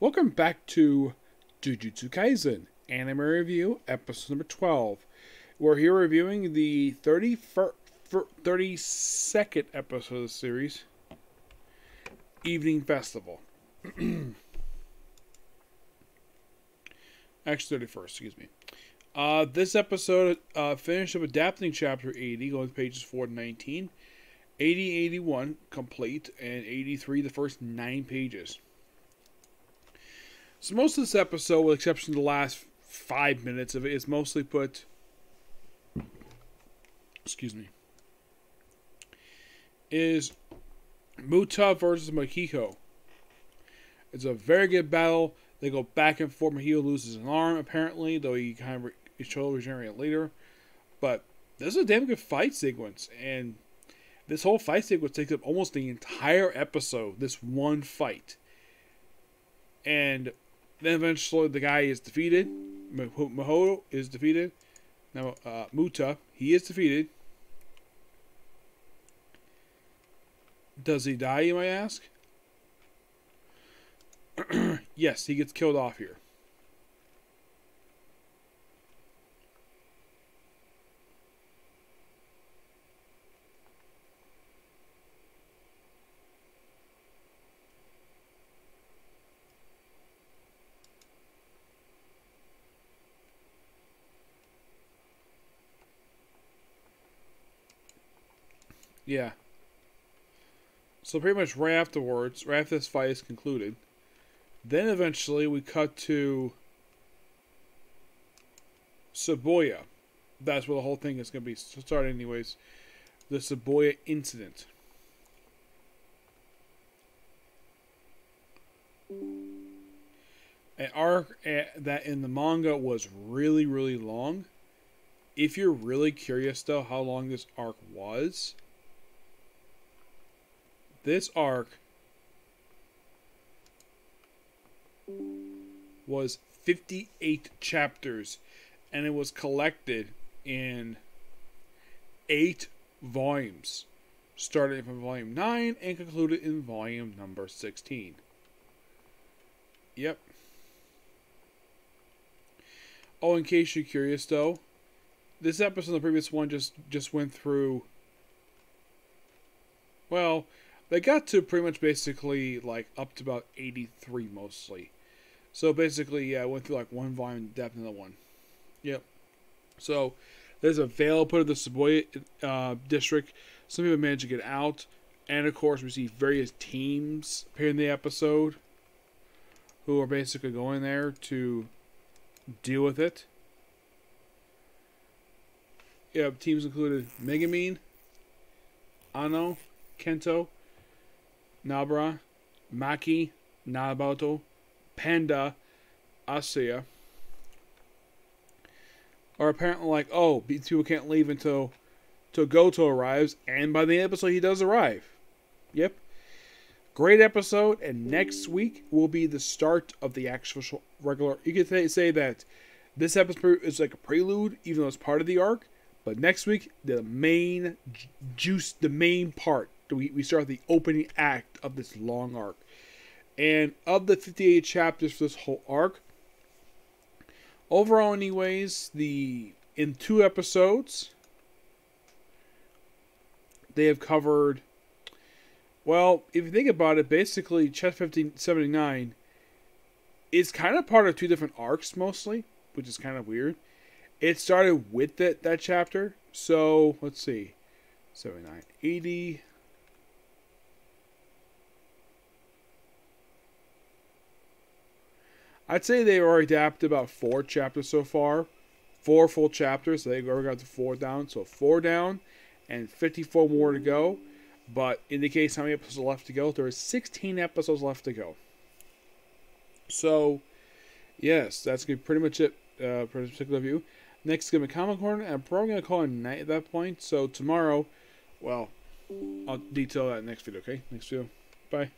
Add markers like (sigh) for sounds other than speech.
Welcome back to Jujutsu Kaisen Anime Review, episode number 12. We're here reviewing the 31st, 32nd episode of the series, Evening Festival. (clears throat) Actually, 31st, excuse me. Uh, this episode uh, finished up adapting chapter 80, going to pages 4 to 19. 80, 81 complete, and 83 the first nine pages. So most of this episode, with exception of the last five minutes of it, is mostly put. Excuse me. Is Muta versus Mahito. It's a very good battle. They go back and forth. Mahito loses an arm apparently, though he kind of re- his shoulder regenerate later. But this is a damn good fight sequence, and this whole fight sequence takes up almost the entire episode. This one fight, and then eventually the guy is defeated. Mahito is defeated. Now uh, Muta, he is defeated. Does he die? You might ask. (clears throat) yes, he gets killed off here. Yeah. So pretty much right afterwards, right after this fight is concluded, then eventually we cut to Shibuya. That's where the whole thing is going to be started, anyways. The Shibuya incident. An arc eh, that in the manga was really, really long. If you're really curious, though, how long this arc was, this arc was 58 chapters and it was collected in eight volumes, starting from volume 9 and concluded in volume number 16. Yep. Oh, in case you're curious though, this episode the previous one just just went through well, they got to pretty much basically like up to about 83 mostly. So basically, yeah, I went through like one volume depth in the one. Yep. So there's a veil put in the Shibuya uh, district. Some people managed to get out. And of course, we see various teams appear in the episode who are basically going there to deal with it. Yeah, teams included Megumin, Ano, Kento, Nobara, Maki, Nabato, Panda, Asuya are apparently like, oh, these people can't leave until, until Gojo arrives, and by the episode he does arrive. Yep. Great episode, and next week will be the start of the actual regular. You could say that this episode is like a prelude, even though it's part of the arc. But next week, the main juice, the main part, we, we start the opening act of this long arc. And of the 58 chapters for this whole arc, overall, anyways, the in two episodes, they have covered. Well, if you think about it, basically, Chapter 1579 is kind of part of two different arcs mostly, which is kind of weird. It started with that, that chapter, so let's see 79, I'd say they already adapted about four chapters so far. Four full chapters. So they already got to four down. So four down and 54 more to go. But indicates how many episodes are left to go. There are 16 episodes left to go. So, yes, that's to be pretty much it uh, for this particular view. Next is going to be Comic Corner. I'm probably going to call it night at that point. So tomorrow, well, I'll detail that next video, okay? Next video. Bye.